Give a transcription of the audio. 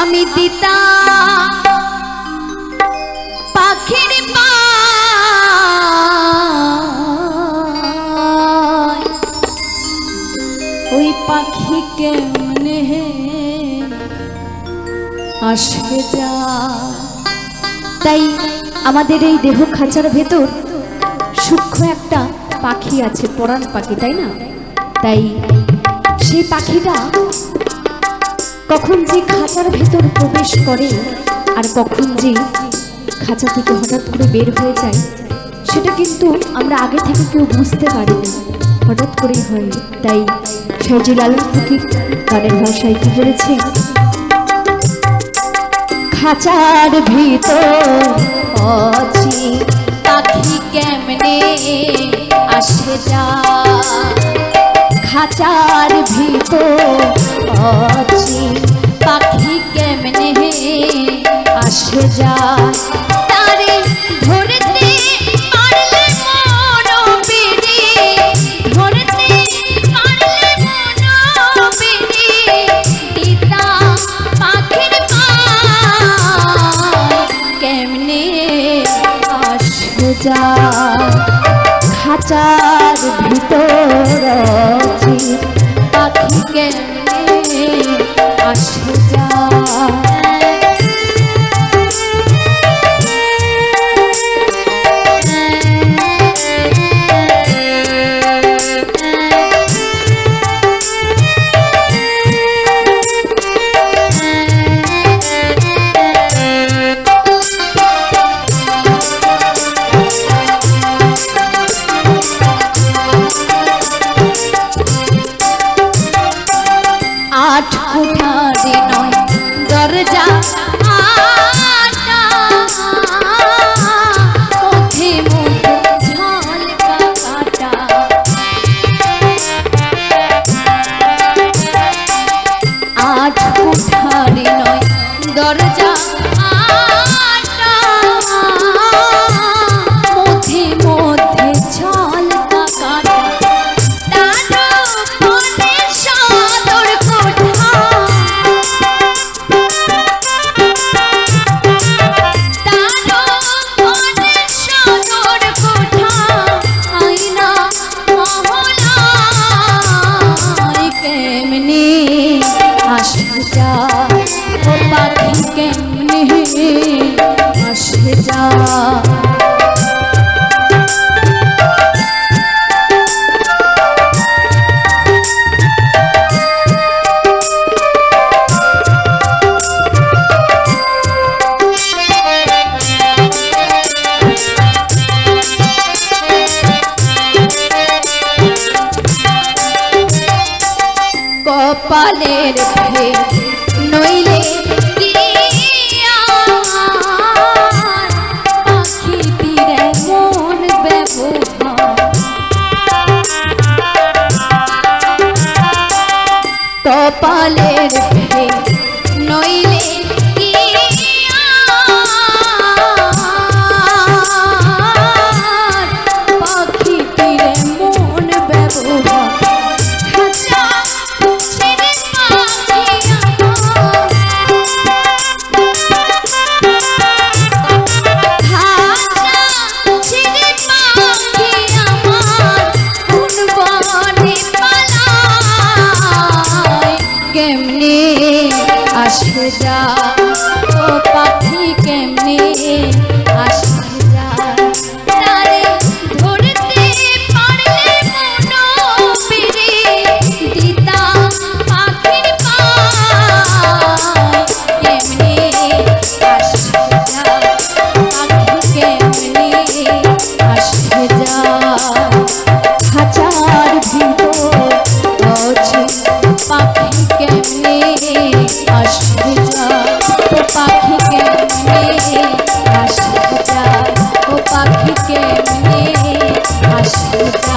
আমি দিতা। পাখির ওই পাখি কেমনে আসে যা? তাই আমাদের এই দেহ খাঁচার ভেতর সূক্ষ্ম একটা পাখি আছে, পরাণ পাখি, তাই না? তাই সেই পাখিটা কখন যে খাঁচার ভেতর প্রবেশ করে আর কখন যে খাঁচা থেকে হঠাৎ করে বের হয়ে যায়, সেটা কিন্তু আমরা আগে থেকে কেউ বুঝতে পারিনি। হঠাৎ করেই হয়। তাই সহজি লালন ফকির গানের ভাষায় কি বলেছে? খাঁচার ভিতর অচি পাখি কেমনে আসে যা খাঁচার খাঁচার ভিতর পাখি কেমনে আসে যা। আসে যা शेर पे Thank you.